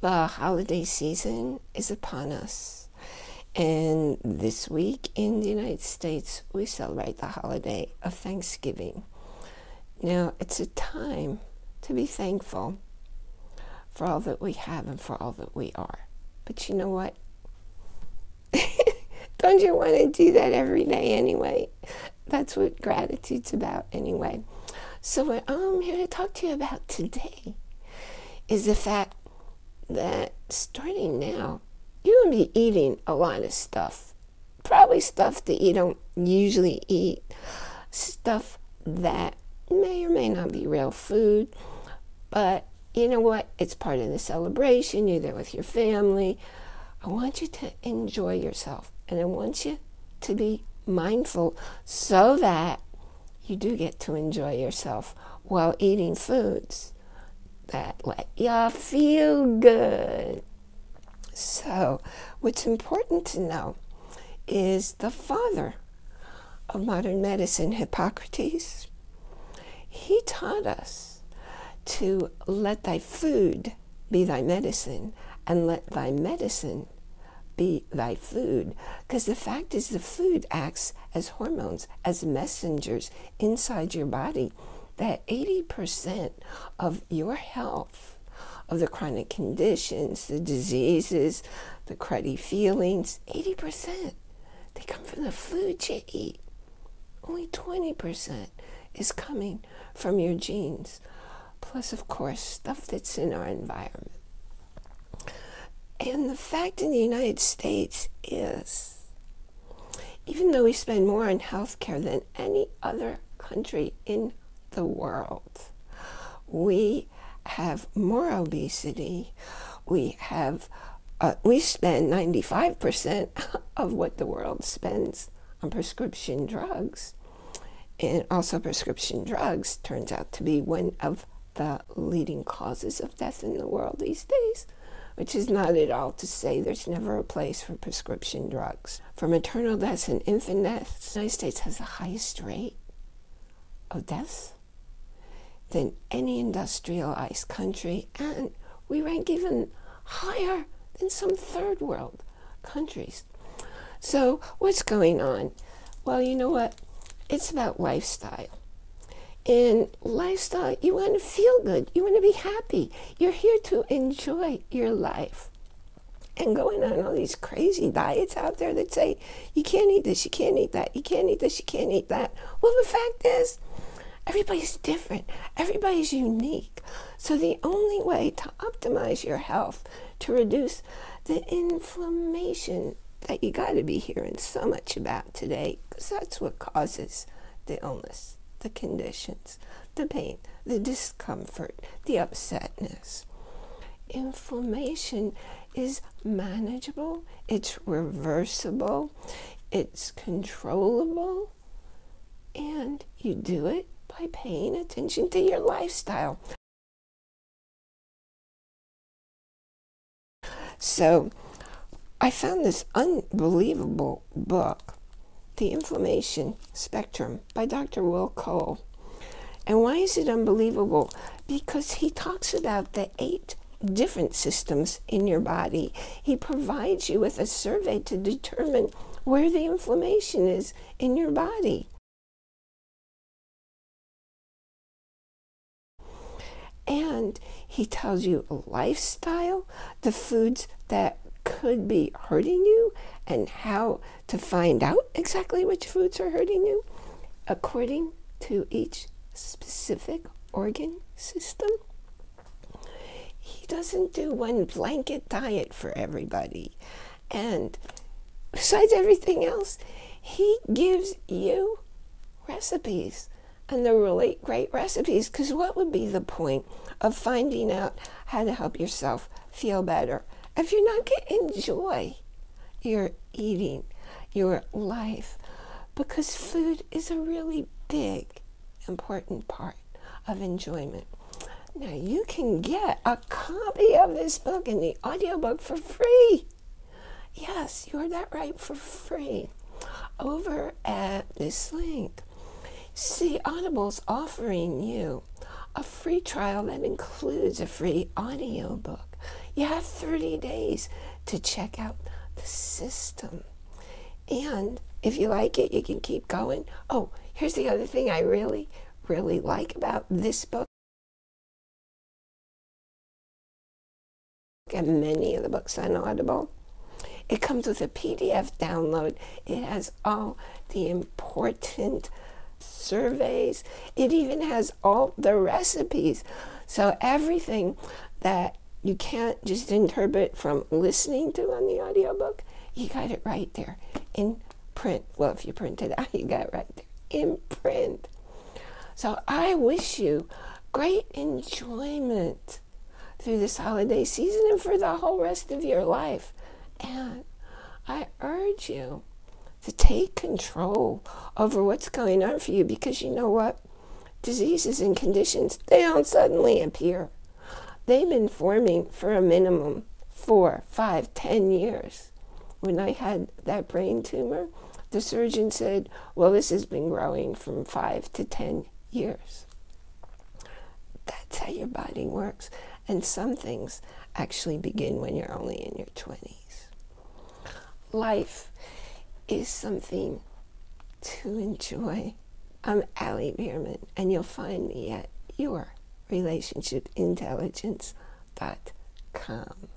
The holiday season is upon us. And this week in the United States, we celebrate the holiday of Thanksgiving. Now, it's a time to be thankful for all that we have and for all that we are. But you know what? Don't you want to do that every day anyway? That's what gratitude's about anyway. So, what I'm here to talk to you about today is the fact that starting now, you're going to be eating a lot of stuff. Probably stuff that you don't usually eat, stuff that may or may not be real food, but you know what? It's part of the celebration. You're there with your family. I want you to enjoy yourself, and I want you to be mindful so that you do get to enjoy yourself while eating foods that let you feel good. So, what's important to know is the father of modern medicine, Hippocrates, he taught us to let thy food be thy medicine and let thy medicine be thy food. Because the fact is, the food acts as hormones, as messengers inside your body that 80% of your health, of the chronic conditions, the diseases, the cruddy feelings, 80%, they come from the food you eat. Only 20% is coming from your genes. Plus, of course, stuff that's in our environment. And the fact in the United States is, even though we spend more on healthcare than any other country in the world. We have more obesity. We have uh, we spend 95% of what the world spends on prescription drugs. And also prescription drugs turns out to be one of the leading causes of death in the world these days, which is not at all to say there's never a place for prescription drugs. For maternal deaths and infant deaths, the United States has the highest rate of deaths than any industrialized country, and we rank even higher than some third world countries. So, what's going on? Well, you know what? It's about lifestyle. In lifestyle, you want to feel good, you want to be happy. You're here to enjoy your life. And going on all these crazy diets out there that say you can't eat this, you can't eat that, you can't eat this, you can't eat that. Well, the fact is, Everybody's different. Everybody's unique. So the only way to optimize your health, to reduce the inflammation that you got to be hearing so much about today, because that's what causes the illness, the conditions, the pain, the discomfort, the upsetness. Inflammation is manageable, it's reversible, it's controllable, and you do it by paying attention to your lifestyle. So I found this unbelievable book, The Inflammation Spectrum by Dr. Will Cole. And why is it unbelievable? Because he talks about the eight different systems in your body. He provides you with a survey to determine where the inflammation is in your body. And he tells you a lifestyle, the foods that could be hurting you, and how to find out exactly which foods are hurting you according to each specific organ system. He doesn't do one blanket diet for everybody. And besides everything else, he gives you recipes and they're really great recipes because what would be the point of finding out how to help yourself feel better if you're not going to enjoy your eating, your life? Because food is a really big, important part of enjoyment. Now, you can get a copy of this book and the audiobook for free. Yes, you heard that right, for free. Over at this link. See, Audible's offering you a free trial that includes a free audio book. You have 30 days to check out the system. And if you like it, you can keep going. Oh, here's the other thing I really, really like about this book. And many of the books on Audible. It comes with a PDF download. It has all the important surveys. It even has all the recipes. So everything that you can't just interpret from listening to on the audiobook, you got it right there in print. Well, if you print it out, you got it right there in print. So I wish you great enjoyment through this holiday season and for the whole rest of your life. And I urge you to take control over what's going on for you because you know what? Diseases and conditions, they don't suddenly appear. They've been forming for a minimum four, five, ten years. When I had that brain tumor, the surgeon said, Well, this has been growing from five to ten years. That's how your body works. And some things actually begin when you're only in your 20s. Life is something to enjoy. I'm Ali Bierman, and you'll find me at yourrelationshipintelligence.com.